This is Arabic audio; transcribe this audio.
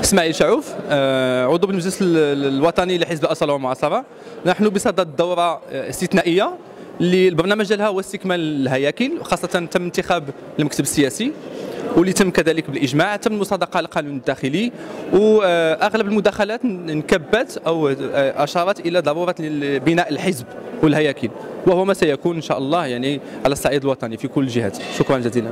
اسماعيل شعوف آه، عضو بالمجلس الوطني لحزب الأصالة والمعاصره نحن بصدد دورة آه، استثنائية اللي البرنامج ديالها هو استكمال الهياكل خاصة تم انتخاب المكتب السياسي واللي تم كذلك بالإجماع. تم المصادقة على القانون الداخلي وأغلب المداخلات انكبت أو آه، أشارت إلى ضرورة بناء الحزب والهياكل وهو ما سيكون إن شاء الله يعني على الصعيد الوطني في كل الجهات شكرا جزيلا.